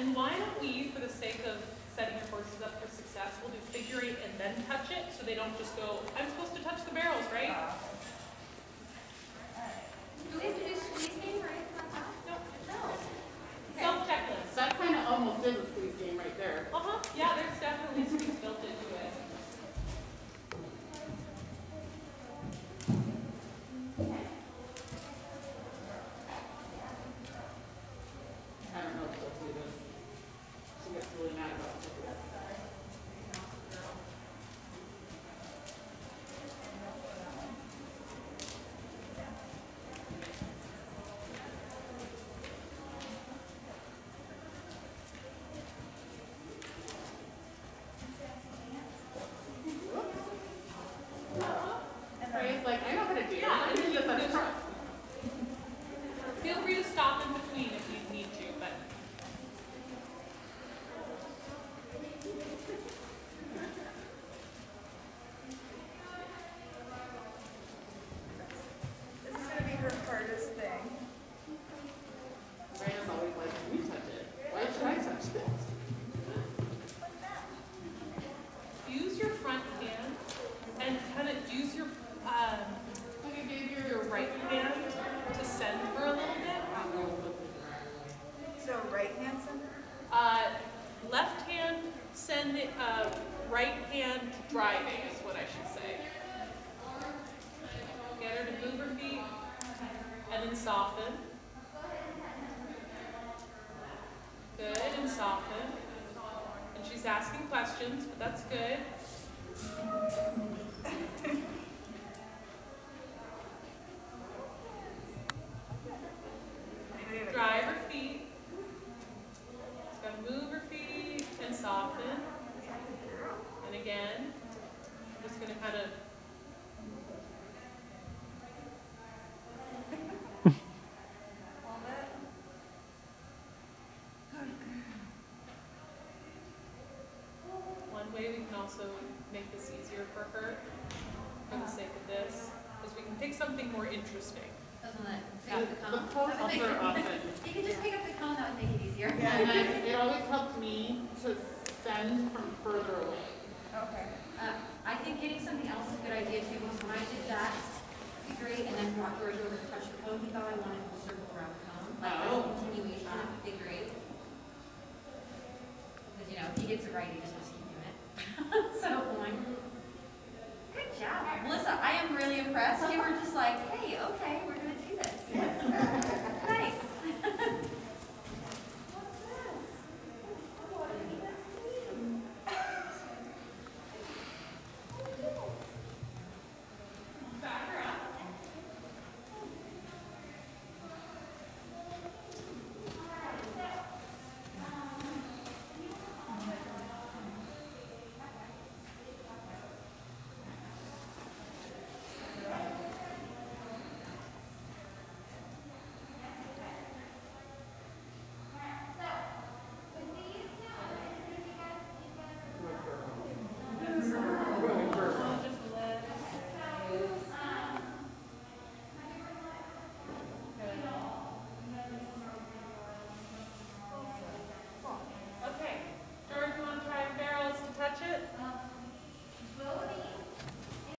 And why don't we, for the sake of setting your horses up for success, we'll do figure eight and then touch it, so they don't just go, I'm supposed to touch the barrels, right? Uh-huh. Do we have to do squeeze game right at the top? Nope. No. Self checklist. That kind of almost is a squeeze game right there. Uh-huh, yeah, there's definitely squeeze built into it. I don't know if she'll do this. She gets really mad about it. Ray's like, I know how to do this. Yeah, I and did then you this can on just- truck. Feel free to stop in between if you need to, but This is gonna hardest thing. Raya's always like, you touch it. Why should I touch it? use your front hand and kind of use your, um, Okay, babe, you're your right hand to send her a little bit. So right hand center? Uh, left hand send, uh, right hand driving is what I should say. Get her to move her feet and then soften. Good, and soften. And she's asking questions, but that's good. Drive her feet. Just gotta move her feet and soften. And again, I'm just gonna kind of way we can also make this easier for her, for the sake of this, is we can pick something more interesting. Doesn't it? Pick The up the the cone? post Doesn't make are it- often. You can just pick up the cone, that would make it easier. And then it always helped me to send from further away. Okay. Uh, I think getting something else is a good idea too, because when I did that, figure eight, and then brought George over to touch the cone, he thought I wanted to circle around the cone, like as Oh. a continuation of the figure eight. Because, you know, if he gets it right, he just wants to keep doing it. so I'm good job. Melissa, I am really impressed. You were just like, hey, okay, we're going to do this.